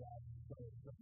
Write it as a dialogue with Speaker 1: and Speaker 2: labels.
Speaker 1: life